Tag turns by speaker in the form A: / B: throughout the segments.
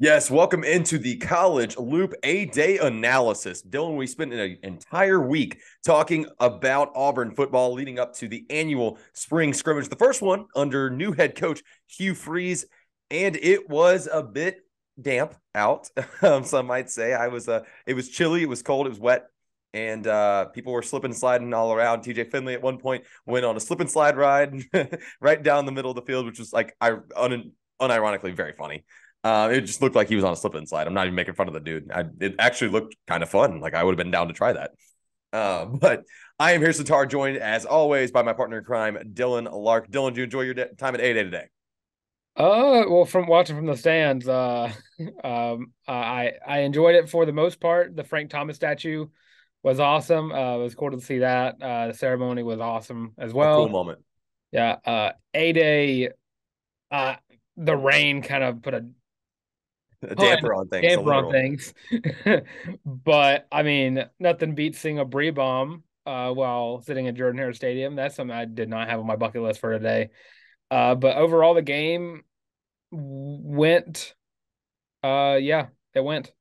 A: Yes, welcome into the College Loop A Day analysis. Dylan, we spent an entire week talking about Auburn football leading up to the annual spring scrimmage, the first one under new head coach Hugh Freeze, and it was a bit damp out. Um, some might say I was. Uh, it was chilly, it was cold, it was wet, and uh, people were slipping and sliding all around. TJ Finley at one point went on a slip and slide ride right down the middle of the field, which was like I un- unironically very funny. Uh, it just looked like he was on a slip and slide. I'm not even making fun of the dude. I, it actually looked kind of fun. Like I would have been down to try that. Uh, but I am here, Satar, joined as always by my partner in crime, Dylan Larck. Dylan, do you enjoy your de- time at A Day today?
B: Uh, well, from watching from the stands, uh, um, I I enjoyed it for the most part. The Frank Thomas statue was awesome. Uh, it was cool to see that. Uh, the ceremony was awesome as well.
A: A cool moment.
B: Yeah. Uh, A Day. Uh, the rain kind of put a
A: a damper on things.
B: Damper on things. but I mean, nothing beats seeing a brie bomb uh, while sitting at Jordan Hare Stadium. That's something I did not have on my bucket list for today. Uh, but overall, the game went. Uh, yeah, it went.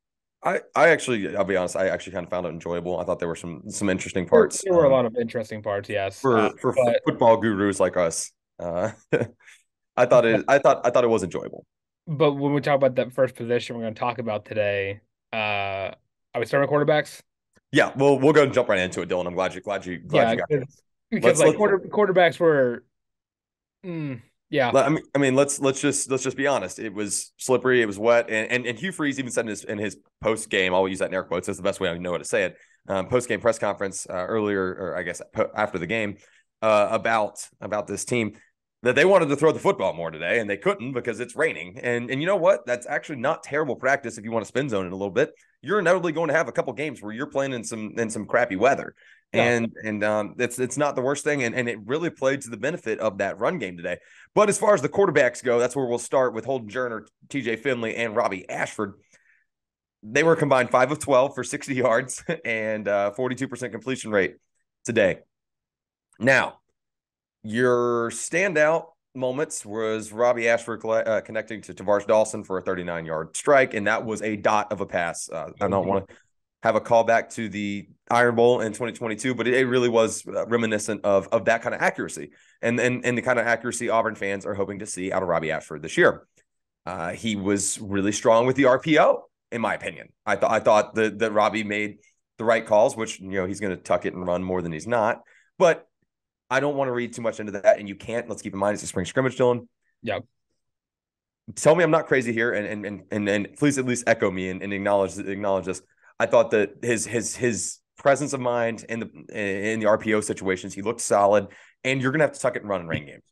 A: I, I actually, I'll be honest, I actually kind of found it enjoyable. I thought there were some some interesting parts.
B: There were um, a lot of interesting parts, yes.
A: For uh, for but, football gurus like us, uh, I thought it. I thought I thought it was enjoyable
B: but when we talk about that first position we're going to talk about today, uh, are we starting with quarterbacks?
A: Yeah, well, we'll go and jump right into it, Dylan. I'm glad you glad you glad yeah, you got.
B: Because let's, like quarter, quarterbacks were, mm, yeah.
A: I mean, I mean, let's let's just let's just be honest. It was slippery. It was wet, and and, and Hugh Freeze even said in his in his post game. I'll use that in air quotes. That's the best way I know how to say it. Um, post game press conference uh, earlier, or I guess after the game, uh, about about this team that they wanted to throw the football more today and they couldn't because it's raining. And and you know what? That's actually not terrible practice if you want to spin zone it a little bit. You're inevitably going to have a couple games where you're playing in some in some crappy weather. Yeah. And and um, it's it's not the worst thing, and, and it really played to the benefit of that run game today. But as far as the quarterbacks go, that's where we'll start with Holden Geriner, T.J. Finley, and Robby Ashford. They were combined five of twelve for sixty yards and uh, forty-two percent completion rate today. Now, your standout moments was Robby Ashford uh, connecting to Tar'Varish Dawson for a 39 yard strike, and that was a dot of a pass. Uh, I don't want to have a callback to the Iron Bowl in 2022, but it, it really was uh, reminiscent of of that kind of accuracy and and and the kind of accuracy Auburn fans are hoping to see out of Robby Ashford this year. Uh, he was really strong with the RPO, in my opinion. I thought I thought that that Robby made the right calls, which you know he's going to tuck it and run more than he's not, but I don't want to read too much into that, and you can't. Let's keep in mind it's a spring scrimmage, Dylan.
B: Yeah.
A: Tell me I'm not crazy here, and and and and, please at least echo me and, and acknowledge acknowledge this. I thought that his his his presence of mind in the in the RPO situations, he looked solid, and you're gonna have to tuck it and run in rain games.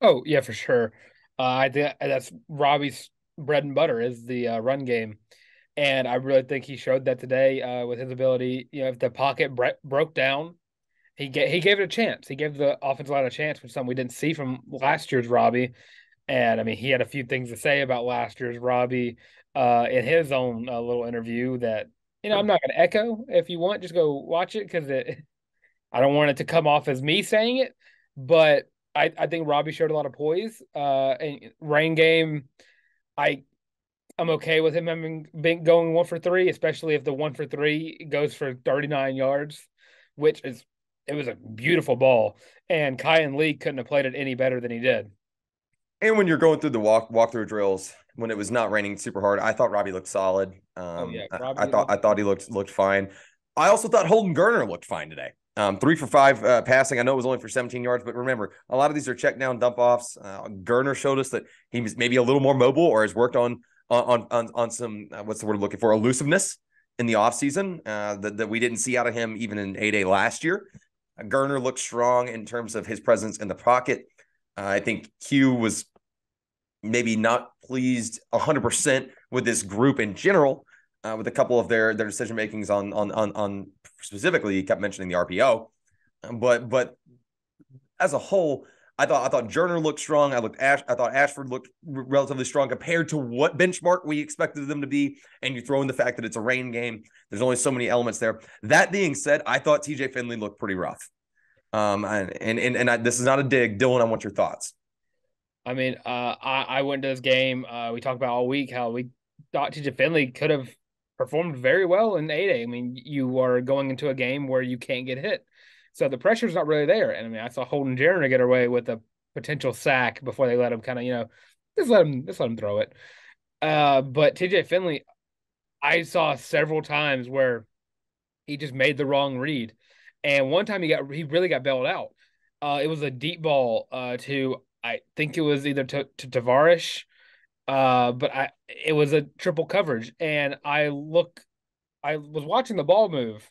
B: Oh yeah, for sure. Uh, I think that's Robby's bread and butter is the uh, run game, and I really think he showed that today uh, with his ability. You know, if the pocket bre- broke down he gave he gave it a chance. He gave the offensive line a chance, which something we didn't see from last year's Robby. And I mean, he had a few things to say about last year's Robby uh, in his own uh, little interview. That you know, I'm not going to echo. If you want, just go watch it because it. I don't want it to come off as me saying it, but I, I think Robby showed a lot of poise. Uh, and rain game, I I'm okay with him having been going one for three, especially if the one for three goes for 39 yards, which is it was a beautiful ball, and Kayin Lee couldn't have played it any better than he did.
A: And when you're going through the walk walkthrough drills, when it was not raining super hard, I thought Robby looked solid. Oh, um, oh, yeah. I, I, thought I thought he looked looked fine. I also thought Holden Geriner looked fine today. Um, three for five uh, passing. I know it was only for 17 yards, but remember, a lot of these are check down dump offs. Uh, Geriner showed us that he was maybe a little more mobile or has worked on on on on some uh, what's the word I'm looking for elusiveness in the offseason uh, that, that we didn't see out of him even in 8A last year. Geriner looked strong in terms of his presence in the pocket. Uh, I think Hugh was maybe not pleased 100% with this group in general, uh, with a couple of their their decision makings on on on on specifically. He kept mentioning the RPO, but but as a whole, I thought I thought Geriner looked strong. I looked Ash. I thought Ashford looked relatively strong compared to what benchmark we expected them to be. And you throw in the fact that it's a rain game. There's only so many elements there. That being said, I thought TJ Finley looked pretty rough. Um, and and and, and I, this is not a dig, Dylan. I want your thoughts.
B: I mean, uh, I I went to this game. Uh, we talked about all week how we thought TJ Finley could have performed very well in 8A. I mean, you are going into a game where you can't get hit. So the pressure's not really there. And I mean, I saw Holden Geriner get away with a potential sack before they let him kind of, you know, just let him just let him throw it. Uh, but TJ Finley, I saw several times where he just made the wrong read. And one time he got he really got bailed out. Uh, it was a deep ball uh, to I think it was either to, to Tar'Varish, uh, but I it was a triple coverage, and I look, I was watching the ball move,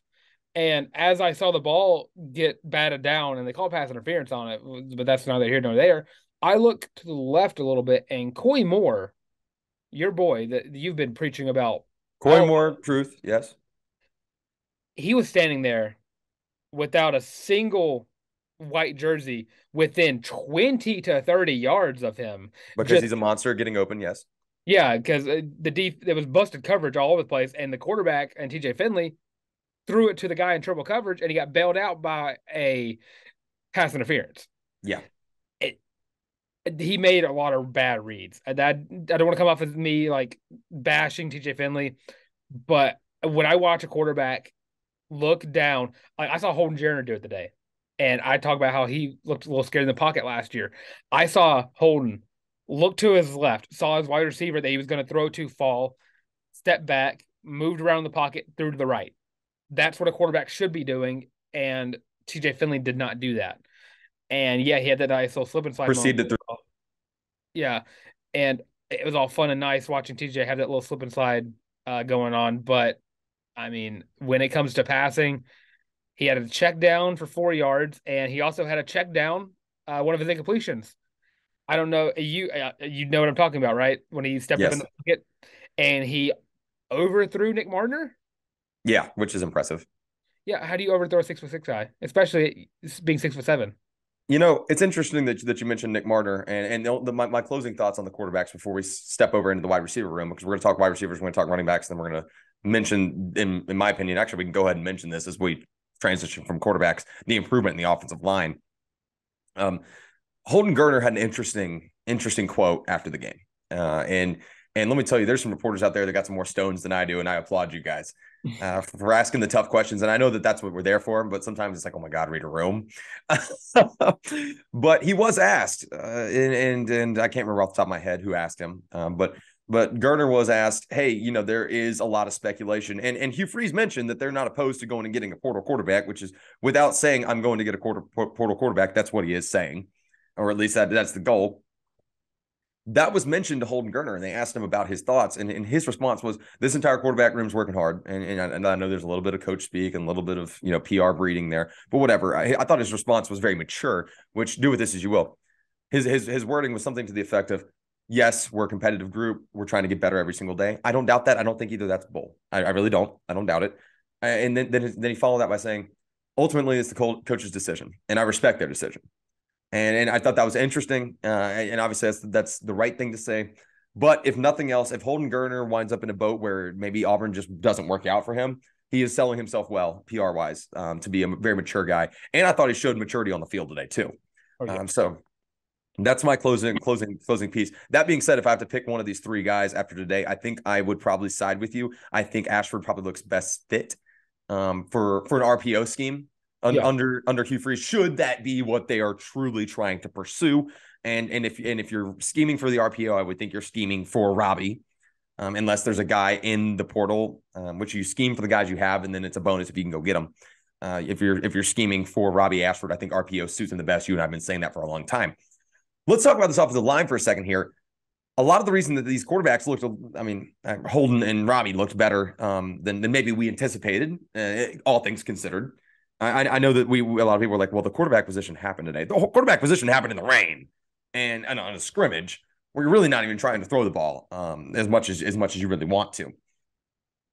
B: and as I saw the ball get batted down, and they called pass interference on it, but that's neither here nor there. I look to the left a little bit, and Koy Moore, your boy that you've been preaching about,
A: Koy Moore, truth, yes,
B: he was standing there without a single white jersey within 20 to 30 yards of him.
A: Because Just, he's a monster getting open yes.
B: Yeah because uh, the deep there was busted coverage all over the place and the quarterback and tj finley threw it to the guy in triple coverage and he got bailed out by a pass interference
A: yeah
B: it, he made a lot of bad reads that i don't want to come off as me like bashing tj finley but when i watch a quarterback look down I, I saw holden Geriner do it today and I talk about how he looked a little scared in the pocket last year. I saw Holden look to his left, saw his wide receiver that he was going to throw to fall, step back, moved around the pocket, threw to the right. That's what a quarterback should be doing. And TJ Finley did not do that. And yeah, he had that nice little slip and slide.
A: Proceeded through.
B: Yeah. And it was all fun and nice watching TJ have that little slip and slide uh, going on. But I mean, when it comes to passing, he had a check down for four yards, and he also had a check down uh, one of his incompletions. I don't know you uh, you know what I'm talking about, right? When he stepped yes. up in the pocket and he overthrew Nick Mardner.
A: Yeah, which is impressive.
B: Yeah, how do you overthrow a six foot six guy, especially being six foot seven?
A: You know, it's interesting that that you mentioned Nick Mardner, and and the, my, my closing thoughts on the quarterbacks before we step over into the wide receiver room because we're going to talk wide receivers, we're going to talk running backs, then we're going to mention, in in my opinion, actually we can go ahead and mention this as we transition from quarterbacks, the improvement in the offensive line. Um, Holden Geriner had an interesting, interesting quote after the game. Uh, and and let me tell you, there's some reporters out there that got some more stones than I do, and I applaud you guys uh, for asking the tough questions. And I know that that's what we're there for, but sometimes it's like, oh my god, read a room. but he was asked, uh, and, and and I can't remember off the top of my head who asked him, um, but but Geriner was asked, hey, you know, there is a lot of speculation. And, and Hugh Freeze mentioned that they're not opposed to going and getting a portal quarterback, which is without saying, I'm going to get a quarter, portal quarterback. That's what he is saying, or at least that, that's the goal. That was mentioned to Holden Geriner, and they asked him about his thoughts. And, and his response was, This entire quarterback room is working hard. And, and, I, and I know there's a little bit of coach speak and a little bit of, you know, PR breeding there, but whatever. I, I thought his response was very mature, which do with this as you will. His, his, his wording was something to the effect of, yes, we're a competitive group. We're trying to get better every single day. I don't doubt that. I don't think either that's bull. I, I really don't. I don't doubt it. And then, then, then he followed that by saying, ultimately, it's the coach's decision, and I respect their decision. And, and I thought that was interesting. Uh, and obviously, that's, that's the right thing to say. But if nothing else, if Holden Geriner winds up in a boat where maybe Auburn just doesn't work out for him, he is selling himself well, PR wise, um, to be a very mature guy. And I thought he showed maturity on the field today, too. Oh, yeah. um, so that's my closing closing closing piece. That being said, if I have to pick one of these three guys after today, I think I would probably side with you. I think Ashford probably looks best fit um, for for an RPO scheme un- yeah. under under Hugh Freeze. Should that be what they are truly trying to pursue? And and if and if you're scheming for the RPO, I would think you're scheming for Robby, um, unless there's a guy in the portal, um, which you scheme for the guys you have, and then it's a bonus if you can go get them. Uh, if you're if you're scheming for Robby Ashford, I think RPO suits him the best. You and I've been saying that for a long time. Let's talk about this offensive line for a second here. A lot of the reason that these quarterbacks looked, I mean, uh, Holden and Robby looked better um, than, than maybe we anticipated, uh, all things considered. I, I know that we, a lot of people were like, well, the quarterback position happened today. The quarterback position happened in the rain and, and on a scrimmage where you're really not even trying to throw the ball um, as much as, as much as you really want to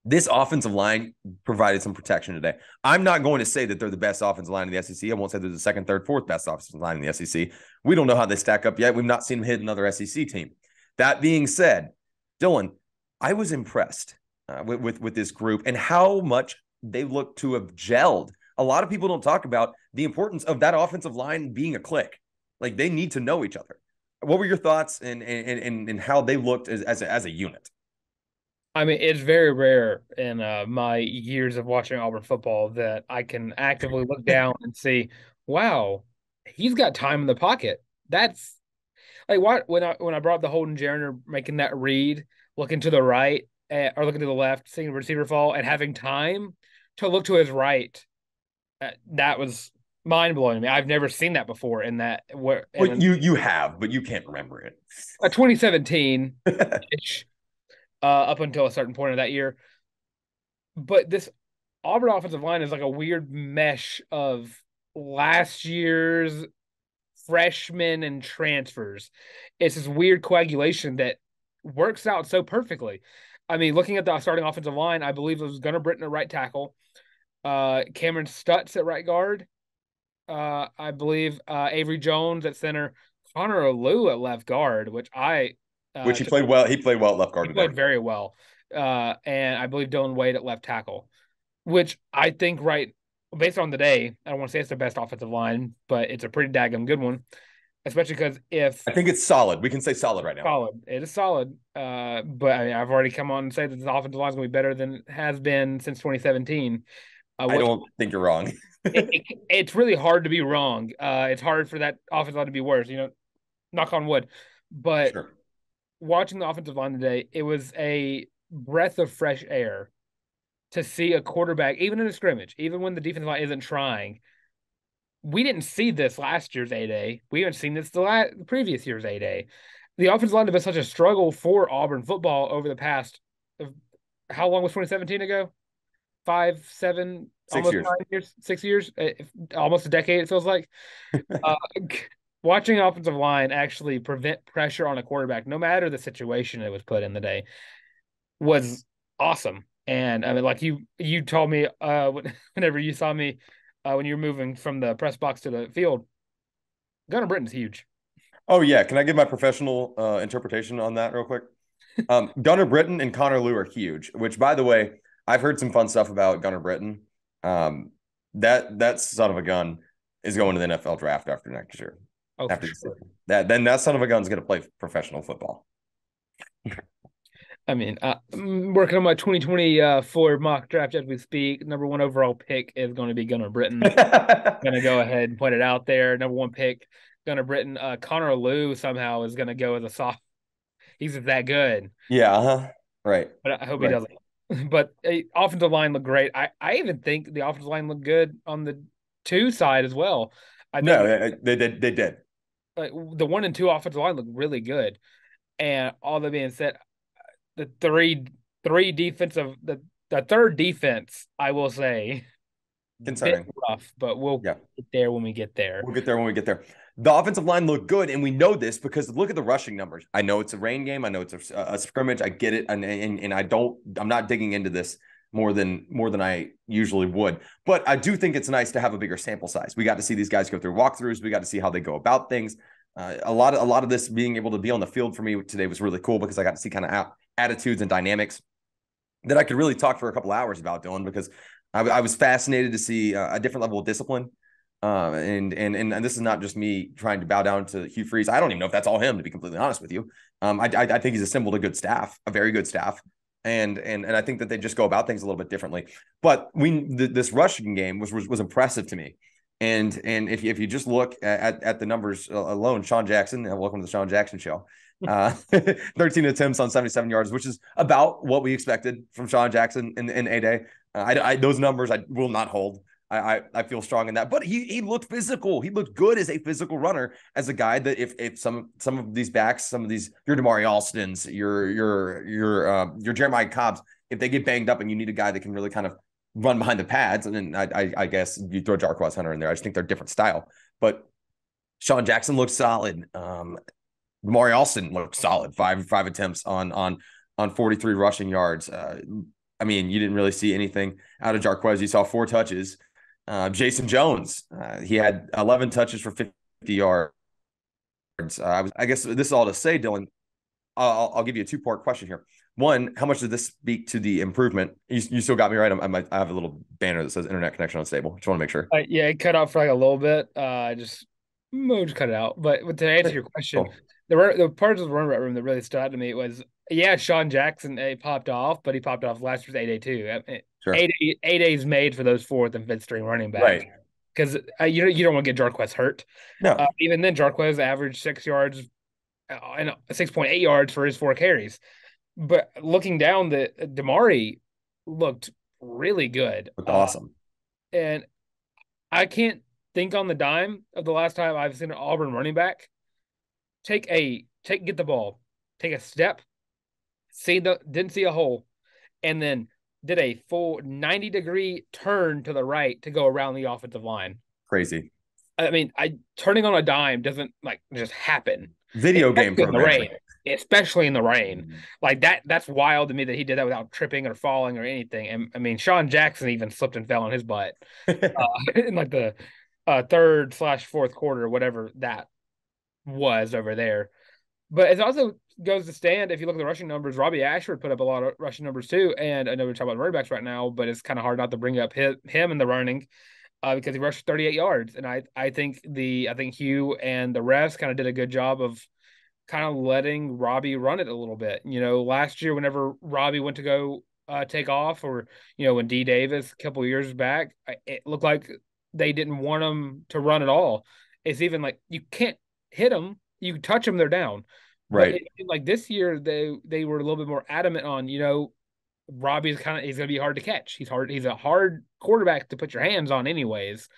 A: this offensive line provided some protection today. I'm not going to say that they're the best offensive line in the SEC. I won't say they're the second, third, fourth best offensive line in the SEC. We don't know how they stack up yet. We've not seen them hit another SEC team. That being said, Dylan, I was impressed uh, with, with with this group and how much they look to have gelled. A lot of people don't talk about the importance of that offensive line being a click. Like they need to know each other. What were your thoughts and and and, and how they looked as as a, as a unit?
B: I mean, it's very rare in uh, my years of watching Auburn football that I can actively look down and see, wow, he's got time in the pocket. That's like what when I when I brought the Holden Geriner making that read, looking to the right uh, or looking to the left, seeing the receiver fall, and having time to look to his right. That was mind blowing to me. I've never seen that before. In that, where
A: well, you you have, but you can't remember it.
B: A 2017 ish, uh, up until a certain point of that year. But this Auburn offensive line is like a weird mesh of last year's freshmen and transfers. It's this weird coagulation that works out so perfectly. I mean, looking at the starting offensive line, I believe it was Gunnar Britton at right tackle, uh, Kameron Stutts at right guard, uh, I believe uh, Avery Jones at center, Connor Lew at left guard, which I
A: uh, which he played well. He played well at left guard.
B: He played very well, uh, and I believe Dillon Wade at left tackle, which I think right based on the day. I don't want to say it's the best offensive line, but it's a pretty daggum good one especially because if
A: I think it's solid, we can say solid right now.
B: Solid, it is solid. Uh, but I mean, I've already come on and say that the offensive line is going to be better than it has been since 2017.
A: Uh, I don't think you're wrong.
B: it, it, it's really hard to be wrong. Uh, it's hard for that offensive line to be worse. You know, knock on wood. But sure. watching the offensive line today, it was a breath of fresh air to see a quarterback, even in a scrimmage, even when the defensive line isn't trying, we didn't see this last year's A Day. We haven't seen this the, last, the previous year's A Day. The offensive line has been such a struggle for Auburn football over the past. How long was 2017 ago? Five, seven,
A: six almost years.
B: five years, six years, eh, almost a decade. It feels like. uh, watching offensive line actually prevent pressure on a quarterback, no matter the situation it was put in the day, was awesome. And I mean, like you, you told me uh, whenever you saw me uh, when you were moving from the press box to the field. Gunnar Britton's huge.
A: Oh yeah, can I give my professional uh, interpretation on that real quick? Um, Gunnar Britton and Connor Lew are huge. Which, by the way, I've heard some fun stuff about Gunnar Britton. Um, that that son of a gun is going to the NFL draft after next year.
B: Oh,
A: after
B: sure.
A: that, then that son of a gun's going to play professional football.
B: I mean, uh, I'm working on my 2024 mock draft as we speak. Number one overall pick is going to be Gunnar Britton. going to go ahead and put it out there. Number one pick, Gunnar Britton. Uh, Connor Lew somehow is going to go as a soft. He's that good.
A: Yeah. Uh-huh. Right.
B: But I hope right. he doesn't. But offensive line looked great. I, I even think the offensive line looked good on the two side as well. I
A: no, they, they, they did.
B: Like the one and two offensive line looked really good. And all that being said, the three three defensive the the third defense, I will say,
A: concerning
B: rough, but we'll yeah. get there when we get there.
A: We'll get there when we get there. The offensive line looked good, and we know this because look at the rushing numbers. I know it's a rain game. I know it's a, a scrimmage. I get it, and, and and I don't. I'm not digging into this more than more than I usually would. But I do think it's nice to have a bigger sample size. We got to see these guys go through walkthroughs. We got to see how they go about things. Uh, a lot of a lot of this being able to be on the field for me today was really cool because I got to see kind of attitudes and dynamics that I could really talk for a couple hours about, Dylan, because I, I was fascinated to see a different level of discipline. Um, and, and and this is not just me trying to bow down to Hugh Freeze. I don't even know if that's all him, to be completely honest with you. Um, I, I, I think he's assembled a good staff, a very good staff, and and and I think that they just go about things a little bit differently. But we this rushing game was, was was impressive to me. And and if you, if you just look at, at the numbers alone, Sean Jackson, welcome to the Sean Jackson show. Uh, 13 attempts on 77 yards, which is about what we expected from Sean Jackson in, in A Day. Uh, I, I, those numbers I will not hold. I, I, I feel strong in that, but he he looked physical. He looked good as a physical runner, as a guy that if if some some of these backs, some of these your Damari Alstons, your your your uh, your Jeremiah Cobbs, if they get banged up and you need a guy that can really kind of run behind the pads, and then I, I, I guess you throw Jarquez Hunter in there. I just think they're different style, but Sean Jackson looks solid. Um, Maury Alston looked solid. Five five attempts on on on 43 rushing yards. Uh, I mean, you didn't really see anything out of Jarquez. You saw four touches. Uh, Jason Jones, uh, he had 11 touches for 50 yards. Uh, I, was, I guess this is all to say, Dylan. I'll, I'll give you a two part question here. One, how much does this speak to the improvement? You, you still got me right. I'm, i have a little banner that says internet connection unstable. Just want to make sure.
B: Uh, yeah, it cut out for like a little bit. Uh, I just, just cut it out. But to answer your question, the the parts of the back room that really stood out to me was yeah, Sean Jackson he popped off, but he popped off last year's A too. Sure. Eight A eight A's made for those fourth and fifth string running backs. Right. Because uh, you you don't want to get Jarquez hurt. No. Uh, even then, Jarquez averaged six yards uh, and six point eight yards for his four carries. But looking down, the Damari looked really good.
A: Looked awesome.
B: Uh, and I can't think on the dime of the last time I've seen an Auburn running back take a take get the ball, take a step, see the didn't see a hole, and then did a full 90 degree turn to the right to go around the offensive line.
A: Crazy.
B: I mean, I turning on a dime doesn't like just happen.
A: Video game
B: in the rain, especially in the rain. Mm-hmm. Like that that's wild to me that he did that without tripping or falling or anything. And I mean, Sean Jackson even slipped and fell on his butt uh, in like the uh, third slash fourth quarter, whatever that was over there. But it also goes to stand if you look at the rushing numbers. Robby Ashford put up a lot of rushing numbers too, and I know we're talking about running backs right now, but it's kind of hard not to bring up him, him in the running uh, because he rushed 38 yards, and I I think the I think Hugh and the refs kind of did a good job of kind of letting Robby run it a little bit. You know, last year whenever Robby went to go uh, take off, or you know when D Davis a couple years back, it looked like they didn't want him to run at all. It's even like you can't hit them. You touch them, they're down.
A: Right.
B: It, like this year, they they were a little bit more adamant on you know, Robby's kind of he's going to be hard to catch. He's hard. He's a hard quarterback to put your hands on, anyways.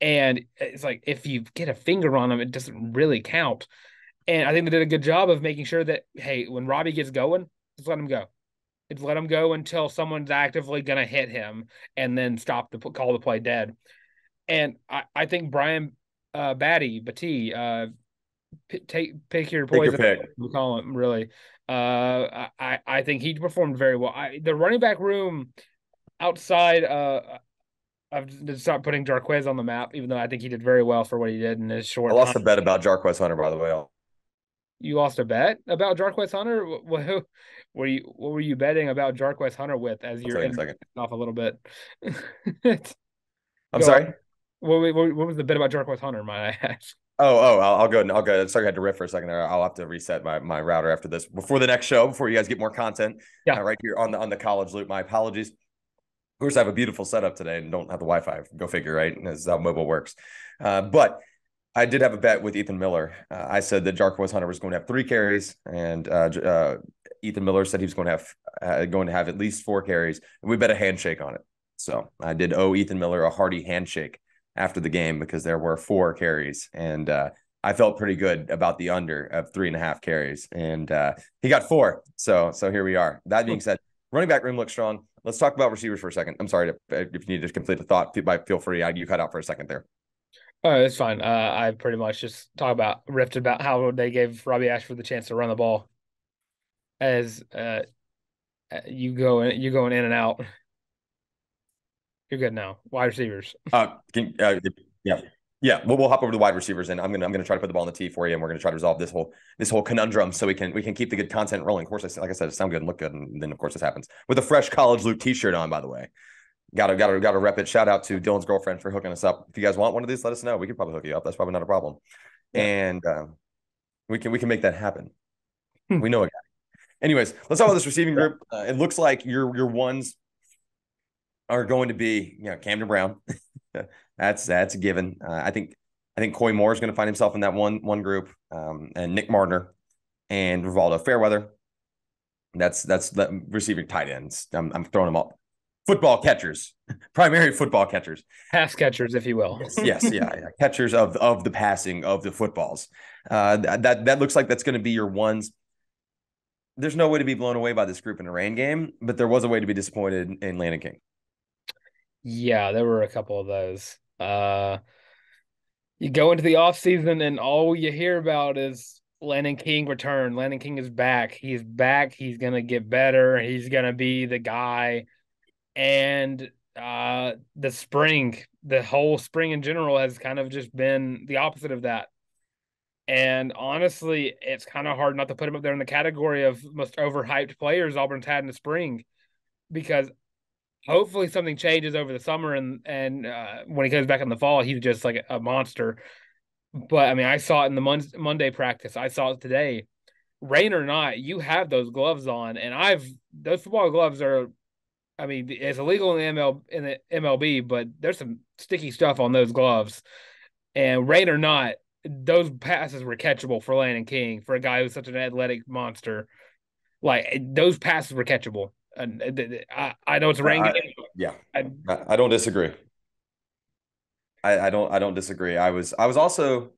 B: And it's like if you get a finger on him, it doesn't really count. And I think they did a good job of making sure that hey, when Robby gets going, just let him go. Just let him go until someone's actively going to hit him, and then stop the call the play dead. And I, I think Brian uh, Battie Battie uh, p- take pick your poison. Take your pick. We call him really. Uh, I I think he performed very well. I, the running back room outside. Uh, I've just stopped putting Jarquez on the map, even though I think he did very well for what he did in his short.
A: I lost time. a bet about Jarquez Hunter, by the way.
B: You lost a bet about Jarquez Hunter. What, what were you? What were you betting about Jarquez Hunter with? As you're in, off a little bit.
A: I'm sorry.
B: What, what, what was the bit about Jarquez Hunter? My ass.
A: Oh, oh, I'll, I'll go. I'll go. Sorry, I had to riff for a second there. I'll have to reset my, my router after this before the next show. Before you guys get more content, yeah, uh, right here on the on the college loop. My apologies. Of course, I have a beautiful setup today and don't have the Wi-Fi. Go figure, right? This is how mobile works. Uh, but I did have a bet with Ethan Miller. Uh, I said that Jarquez Hunter was going to have three carries, and uh, uh, Ethan Miller said he was going to have uh, going to have at least four carries. We bet a handshake on it. So I did owe Ethan Miller a hearty handshake after the game because there were four carries and uh, I felt pretty good about the under of three and a half carries and uh, he got four. So so here we are. That being said, running back room looks strong. Let's talk about receivers for a second. I'm sorry to, if you need to complete the thought, feel free. I, you cut out for a second there.
B: Oh, it's fine. Uh, I pretty much just talk about ripped about how they gave Robby Ashford the chance to run the ball as uh, you go you going in and out. You're good now. Wide receivers.
A: Uh, can, uh yeah. Yeah, we'll, we'll hop over to the wide receivers, and I'm gonna I'm gonna try to put the ball on the tee for you, and we're gonna try to resolve this whole this whole conundrum, so we can we can keep the good content rolling. Of course, I, like I said, it sound good and look good, and then of course this happens with a fresh college loop T-shirt on. By the way, gotta gotta gotta rep it. Shout out to Dylan's girlfriend for hooking us up. If you guys want one of these, let us know. We could probably hook you up. That's probably not a problem, and um, we can we can make that happen. Hmm. we know a guy. Anyways, let's talk about this receiving group. Uh, it looks like your your ones are going to be, you know, Camden Brown. that's that's a given. Uh, I think I think Koy Moore is going to find himself in that one one group, um, and Nick Mardner and Rivaldo Fairweather. That's that's the receiving tight ends. I'm, I'm throwing them all. Football catchers, primary football catchers,
B: pass catchers, if you will.
A: yes, yes, yeah, yeah, catchers of of the passing of the footballs. Uh, that that looks like that's going to be your ones there's no way to be blown away by this group in a rain game, but there was a way to be disappointed in Landon King.
B: Yeah, there were a couple of those. Uh you go into the off season and all you hear about is Landon King return. Landon King is back. He's back. He's gonna get better. He's gonna be the guy. And uh the spring, the whole spring in general has kind of just been the opposite of that. And honestly, it's kind of hard not to put him up there in the category of most overhyped players Auburn's had in the spring because hopefully something changes over the summer and and uh, when he comes back in the fall he's just like a monster but I mean, I saw it in the Mon- Monday practice. I saw it today. Rain or not, you have those gloves on, and I've those football gloves are. I mean, it's illegal in the ML in the MLB, but there's some sticky stuff on those gloves. And rain or not, those passes were catchable for Landon King for a guy who's such an athletic monster. Like those passes were catchable. And I, I know it's a rain
A: I,
B: game.
A: Yeah, I, I don't disagree. I, I don't I don't disagree. I was I was also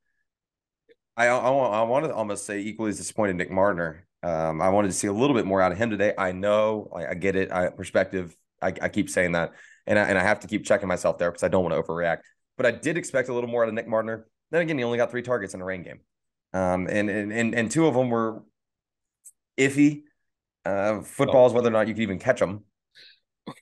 A: I I, I want to almost say equally as disappointed Nick Mardner. Um, I wanted to see a little bit more out of him today. I know I, I get it. I perspective. I, I keep saying that, and I, and I have to keep checking myself there because I don't want to overreact. But I did expect a little more out of Nick Mardner. Then again, he only got three targets in a rain game, um, and and and and two of them were iffy. Uh, footballs, oh. whether or not you could even catch them.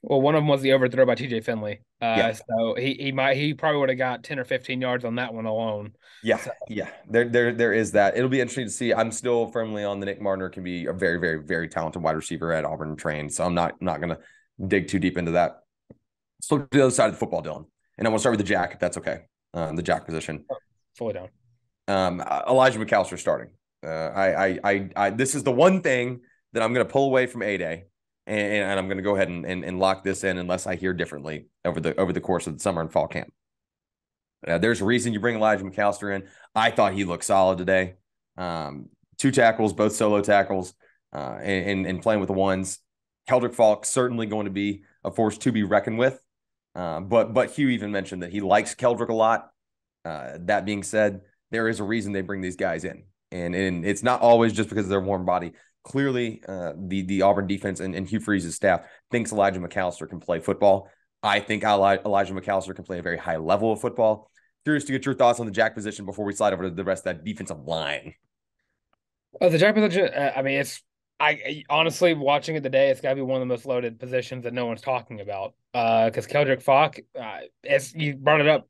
B: Well, one of them was the overthrow by TJ Finley. Uh, yeah. So he he might he probably would have got ten or fifteen yards on that one alone.
A: Yeah,
B: so.
A: yeah. There there there is that. It'll be interesting to see. I'm still firmly on the Nick Mardner can be a very very very talented wide receiver at Auburn trained. So I'm not not gonna dig too deep into that. Let's look to the other side of the football, Dylan. And I want to start with the jack, if that's okay. Um, the jack position. Oh,
B: fully down.
A: Um, Elijah McAllister starting. Uh, I, I, I, I, this is the one thing that I'm going to pull away from A Day, and, and, I'm going to go ahead and, and, and lock this in unless I hear differently over the over the course of the summer and fall camp. There's a reason you bring Elijah McAllister in. I thought he looked solid today. Um, two tackles, both solo tackles, uh, and, and playing with the ones. Keldric Faulk certainly going to be a force to be reckoned with. Uh, but but Hugh even mentioned that he likes Keldric a lot. Uh, that being said, there is a reason they bring these guys in, and and it's not always just because they're warm body. Clearly, uh, the the Auburn defense and, and Hugh Freeze's staff thinks Elijah McAllister can play football. I think Elijah McAllister can play a very high level of football. Curious to get your thoughts on the jack position before we slide over to the rest of that defensive line.
B: Oh, the jack position. Uh, I mean, it's I honestly watching it today, it's got to be one of the most loaded positions that no one's talking about. Because uh, Keldric Faulk, uh, as you brought it up,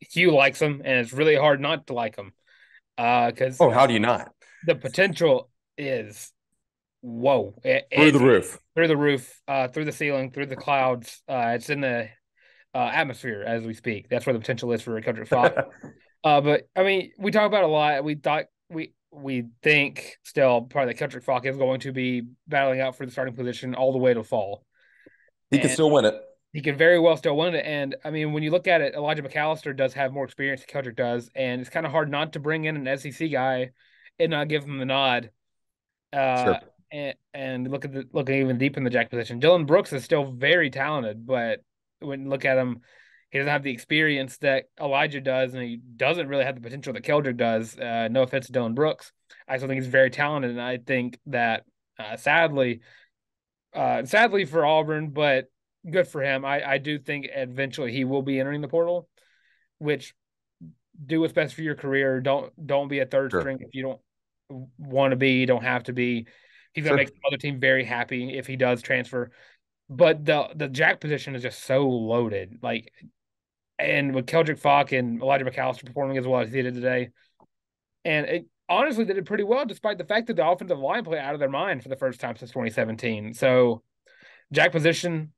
B: Hugh likes him, and it's really hard not to like him. Because
A: uh, oh, how do you not?
B: The potential is whoa
A: it, through the roof,
B: through the roof, uh, through the ceiling, through the clouds. Uh, it's in the uh, atmosphere as we speak. That's where the potential is for Keldric Faulk. uh, but I mean, we talk about a lot. We thought we we think still probably that Keldric Faulk is going to be battling out for the starting position all the way to fall.
A: He and can still win it.
B: He can very well still win it. And I mean, when you look at it, Elijah McAllister does have more experience than Keldric does, and it's kind of hard not to bring in an SEC guy and not give him the nod. Uh, sure. And, and look at the looking even deep in the jack position. Dylan Brooks is still very talented, but when you look at him, he doesn't have the experience that Elijah does, and he doesn't really have the potential that Keldric does. Uh, no offense to Dylan Brooks. I still think he's very talented, and I think that uh, sadly, uh, sadly for Auburn, but good for him. I, I do think eventually he will be entering the portal, which do what's best for your career. Don't don't be a third sure. string if you don't want to be. You don't have to be. He's gonna sure. make the other team very happy if he does transfer. But the the jack position is just so loaded. Like and with Keldric Faulk and Elijah McAllister performing as well as he did today. And it honestly did it pretty well, despite the fact that the offensive line played out of their mind for the first time since 2017. So, jack position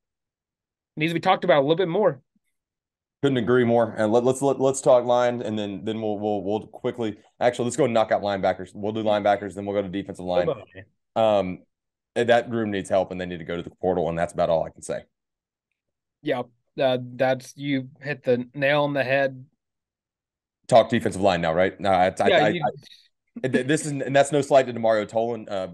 B: needs to be talked about a little bit more.
A: Couldn't agree more. And let, let's let, let's talk line, and then then we'll we'll we'll quickly actually let's go knock out linebackers. We'll do linebackers, then we'll go to defensive line. Um, that room needs help, and they need to go to the portal, and that's about all I can say.
B: Yeah, uh, that's you hit the nail on the head.
A: Talk defensive line now, right? No, I, yeah, I, you... I, this is and that's no slight to Demario Tolan. Uh,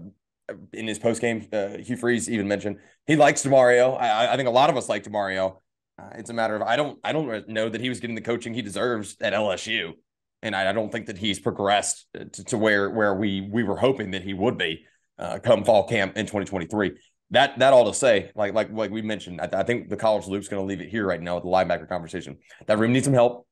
A: in his post game, uh, Hugh Freeze even mentioned he likes Demario. I, I think a lot of us like Demario. Uh, it's a matter of I don't I don't know that he was getting the coaching he deserves at LSU, and I, I don't think that he's progressed to, to, where where we we were hoping that he would be uh, come fall camp in 2023 that that all to say, like like like we mentioned, I, I think the college loop's going to leave it here right now with the linebacker conversation. That room needs some help,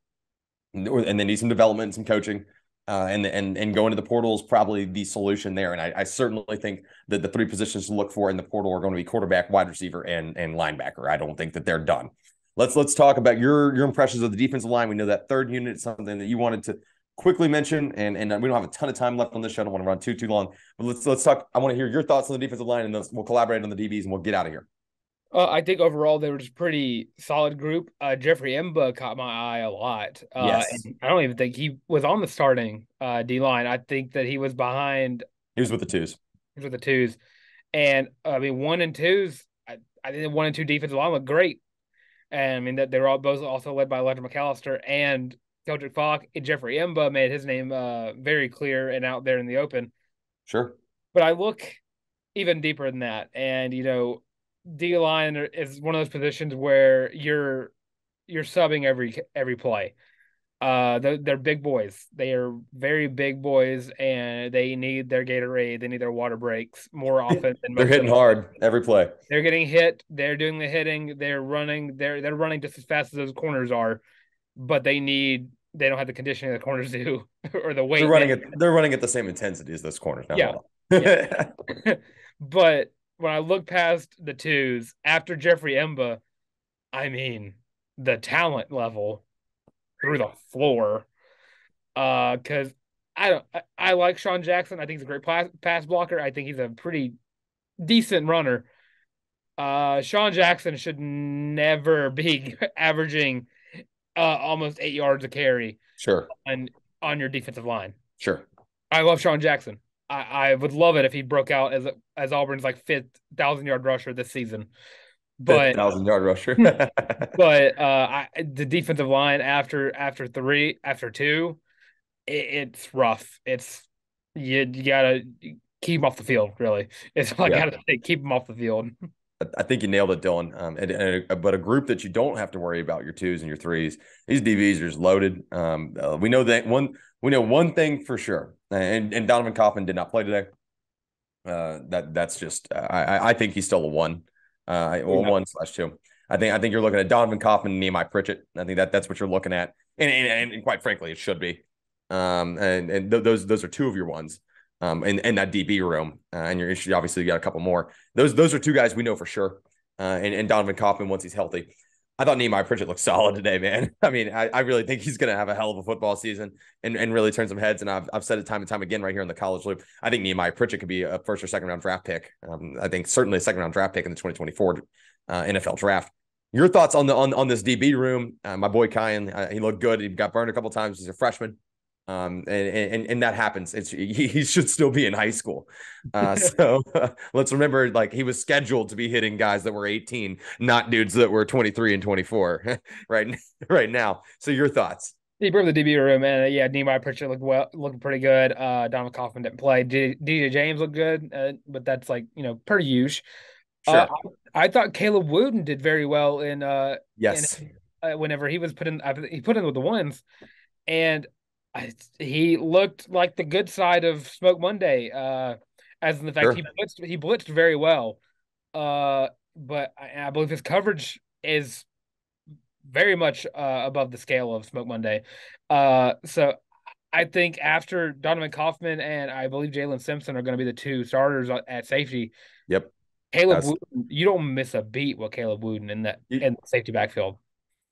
A: and they need some development, and some coaching, uh, and and and going to the portal is probably the solution there. And I, I, certainly think that the three positions to look for in the portal are going to be quarterback, wide receiver, and and linebacker. I don't think that they're done. Let's let's talk about your your impressions of the defensive line. We know that third unit is something that you wanted to quickly mention, and and we don't have a ton of time left on this show. I don't want to run too too long, but let's let's talk. I want to hear your thoughts on the defensive line, and we'll collaborate on the DBs, and we'll get out of here.
B: Uh, I think overall they were just pretty solid group. Uh, Jeffrey M'ba caught my eye a lot. Uh,
A: Yes.
B: I don't even think he was on the starting uh, D line. I think that he was behind
A: He was with the twos.
B: He was with the twos, and I mean one and twos. I, I think the one and two defensive line looked great, and I mean that they were all both also led by Elijah McAllister and Keldric Faulk. And Jeffrey M'ba made his name uh, very clear and out there in the open.
A: Sure.
B: But I look even deeper than that, and you know, D line is one of those positions where you're you're subbing every every play. Uh, they're, they're big boys. They are very big boys, and they need their Gatorade. They need their water breaks more often than
A: They're hitting hard every play.
B: They're getting hit. They're doing the hitting. They're running. They're they're running just as fast as those corners are, but they need. They don't have the conditioning the corners do, or the weight.
A: They're running at they're running at the same intensity as those corners now.
B: Yeah.
A: Yeah.
B: but when I look past the twos after Jeffrey M'ba, I mean the talent level through the floor. Uh, because I don't, I, I like Sean Jackson. I think he's a great pass, pass blocker. I think he's a pretty decent runner. Uh, Sean Jackson should never be averaging uh almost eight yards a carry
A: sure.
B: on on your defensive line.
A: Sure.
B: I love Sean Jackson. I, I would love it if he broke out as as Auburn's like fifth thousand yard rusher this season. But
A: thousand yard rusher.
B: but uh, I, the defensive line after after three after two, it, it's rough. It's you you gotta keep him off the field. Really, it's like I
A: Yeah.
B: gotta say. Keep him off the field.
A: I think you nailed it, Dylan. Um, and, and but a group that you don't have to worry about your twos and your threes. These DBs are just loaded. Um, uh, we know that one. We know one thing for sure, and and Donovan Kaufman did not play today. Uh, that that's just I I- I think he's still a one, uh, well,
B: Yeah.
A: one slash two. I think I think you're looking at Donovan Kaufman and Nehemiah Pritchett. I think that that's what you're looking at, and and, and quite frankly, it should be. Um, and and th- those those are two of your ones. Um, in, in that DB room, uh, and you're you obviously got a couple more. Those those are two guys we know for sure. Uh, and, and Donovan Kaufman once he's healthy. I thought Nehemiah Pritchett looked solid today, man. I mean, I, I really think he's going to have a hell of a football season and, and really turn some heads. And I've, I've said it time and time again right here in the college loop. I think Nehemiah Pritchett could be a first or second round draft pick. Um, I think certainly a second round draft pick in the 2024 uh, NFL draft. Your thoughts on the on, on this DB room? Uh, my boy Kayin, uh, he looked good. He got burned a couple times. He's a freshman. Um, and, and and that happens. It's he, should still be in high school. Uh, so let's remember, like he was scheduled to be hitting guys that were 18, not dudes that were 23 and 24 right right now. So your thoughts?
B: He broke the DB room, and uh, yeah, Nehemiah Pritchett looked well, looking pretty good. Uh, Donovan Kaufman didn't play. D- DJ James looked good, uh, but that's like you know pretty huge.
A: Sure.
B: Uh, I, I thought Caleb Wooden did very well in uh
A: yes.
B: uh, whenever he was put in, he put in with the ones, and he looked like the good side of Smoke Monday, uh, as in the fact
A: Sure.
B: he blitzed, he blitzed very well, uh, but I, I believe his coverage is very much uh, above the scale of Smoke Monday, uh, so. I think after Donovan Kaufman and I believe Jaylin Simpson are going to be the two starters at- safety.
A: Yep.
B: Caleb, Wooden, you don't miss a beat with Caleb Wooden in that in the safety backfield.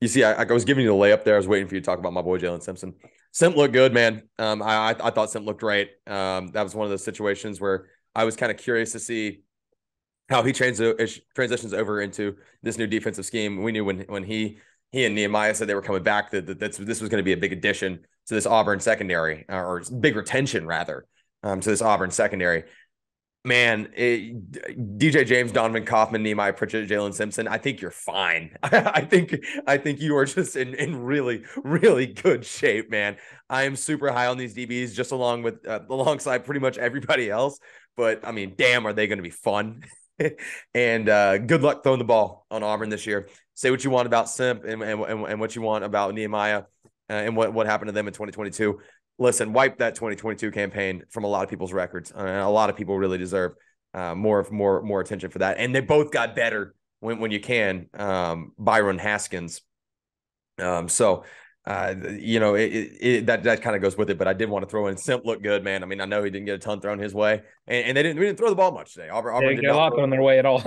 A: You see, I, I was giving you the layup there. I was waiting for you to talk about my boy Jaylin Simpson. Simp looked good, man. Um, I, I thought Simp looked great. Um, that was one of those situations where I was kind of curious to see how he trans- transitions over into this new defensive scheme. We knew when when he he and Nehemiah said they were coming back that, that that's, this was going to be a big addition to this Auburn secondary, or big retention rather, um, to this Auburn secondary. Man, it, DJ James, Donovan Kaufman, Nehemiah Pritchett, Jaylin Simpson. I think you're fine. I think I think you are just in in really really good shape, man. I am super high on these DBs, just along with uh, alongside pretty much everybody else. But I mean, damn, are they going to be fun? and uh, good luck throwing the ball on Auburn this year. Say what you want about Simp and and, and, and what you want about Nehemiah uh, and what, what happened to them in 2022. Listen, wipe that 2022 campaign from a lot of people's records. Uh, a lot of people really deserve uh, more of more more attention for that. And they both got better when when you can. Um, Byron Haskins. Um, so uh, you know, it, it, it, that that kind of goes with it. But I did want to throw in Simp look good, man. I mean, I know he didn't get a ton thrown his way, and, and they didn't we didn't throw the ball much today. Auburn,
B: They
A: Auburn
B: didn't get a lot
A: throw-
B: thrown their way at all.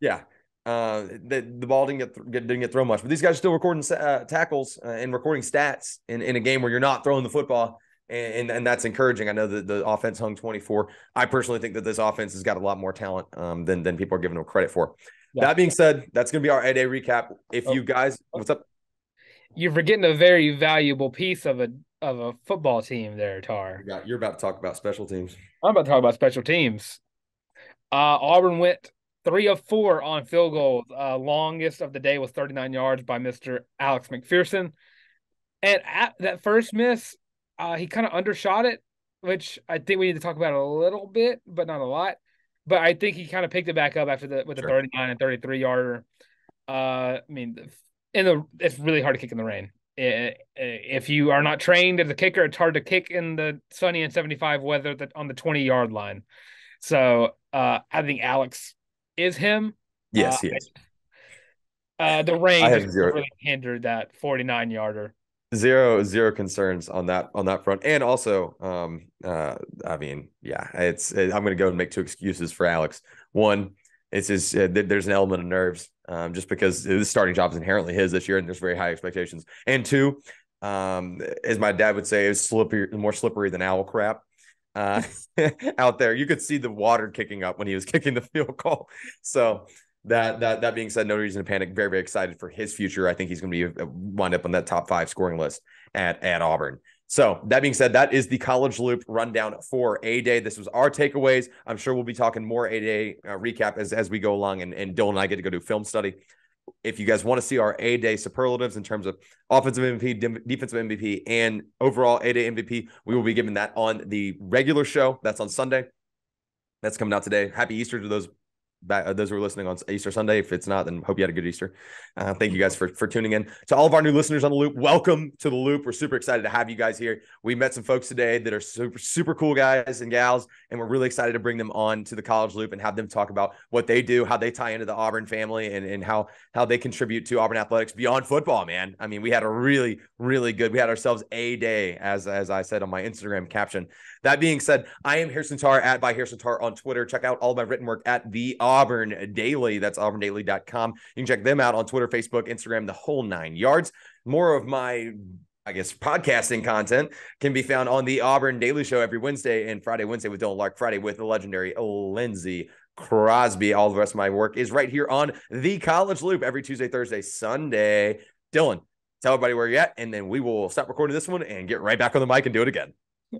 A: yeah. Uh, the, the ball didn't get, th- get didn't get thrown much, but these guys are still recording uh, tackles uh, and recording stats in, in a game where you're not throwing the football, and, and and that's encouraging. I know that the offense hung 24. I personally think that this offense has got a lot more talent um, than than people are giving them credit for. Yeah. That being said, that's going to be our A Day recap. If oh. you guys, what's up?
B: You're forgetting a very valuable piece of a of a football team there, Tarr.
A: You're about to talk about special teams.
B: I'm about to talk about special teams. Uh, Auburn went three of four on field goals. Uh, longest of the day was 39 yards by Mr. Alex McPherson. And at that first miss, uh, he kind of undershot it, which I think we need to talk about a little bit, but not a lot. But I think he kind of picked it back up after the with the sure. 39 and 33 yarder. Uh, I mean, in the it's really hard to kick in the rain. If you are not trained as a kicker, it's hard to kick in the sunny and 75 weather that on the 20 yard line. So uh, I think Alex is him.
A: Yes, uh, he is.
B: Uh, the rain really hindered that 49 yarder
A: zero zero concerns on that on that front and also um uh i mean yeah it's it, i'm gonna go and make two excuses for alex one it's just uh, there's an element of nerves um just because the starting job is inherently his this year and there's very high expectations and two um as my dad would say is slippery more slippery than owl crap uh out there you could see the water kicking up when he was kicking the field goal so that that that being said, no reason to panic. Very very excited for his future. I think he's going to be uh, wind up on that top five scoring list at at Auburn. So that being said, that is the college loop rundown for a day. This was our takeaways. I'm sure we'll be talking more a day uh, recap as as we go along, and and Dylan and I get to go do film study. If you guys want to see our A day superlatives in terms of offensive MVP, defensive MVP, and overall A day MVP, we will be giving that on the regular show. That's on Sunday. That's coming out today. Happy Easter to those back, uh, those who are listening on Easter Sunday. If it's not, then hope you had a good Easter. Uh, thank you guys for for tuning in. To all of our new listeners on the loop, welcome to the loop. We're super excited to have you guys here. We met some folks today that are super super cool guys and gals, and we're really excited to bring them on to the college loop and have them talk about what they do, how they tie into the Auburn family, and and how how they contribute to Auburn athletics beyond football. Man, I mean, we had a really really good. We had ourselves a day, as as I said on my Instagram caption. That being said, I am Harrison Tarr at by Harrison Tarr on Twitter. Check out all my written work at the Auburn Daily. That's auburndaily.com. You can check them out on Twitter, Facebook, Instagram, the whole nine yards. More of my I guess podcasting content can be found on the Auburn Daily Show every Wednesday and Friday, Wednesday with Dylan Larck, Friday with the legendary Lindsey Crosby. All the rest of my work is right here on the College Loop every Tuesday, Thursday, Sunday. Dylan, tell everybody where you're at, and then we will stop recording this one and get right back on the mic and do it again.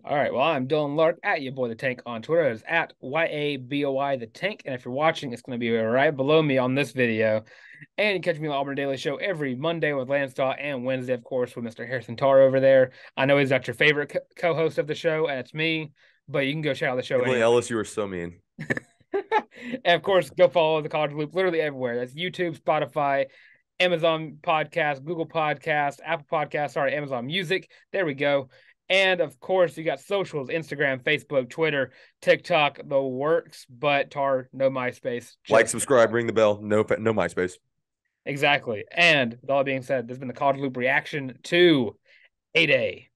B: All right. Well, I'm Dylan Larck at your boy the tank on Twitter. It's at Y A B O Y the tank. And if you're watching, it's going to be right below me on this video. And you catch me on the Auburn Daily Show every Monday with Lance Daw and Wednesday, of course, with Mr. Harrison Tarr over there. I know he's not your favorite co host of the show, and it's me, but you can go check out the show.
A: Emily anyway. Ellis, you were so mean.
B: and of course, go follow the College Loop literally everywhere. That's YouTube, Spotify, Amazon Podcast, Google Podcast, Apple Podcast, sorry, Amazon Music. There we go. And of course, you got socials Instagram, Facebook, Twitter, TikTok, the works, but Tarr, no MySpace.
A: Like, subscribe, ring the bell, no, no MySpace.
B: Exactly. And with all being said, there's been the College Loop reaction to A Day.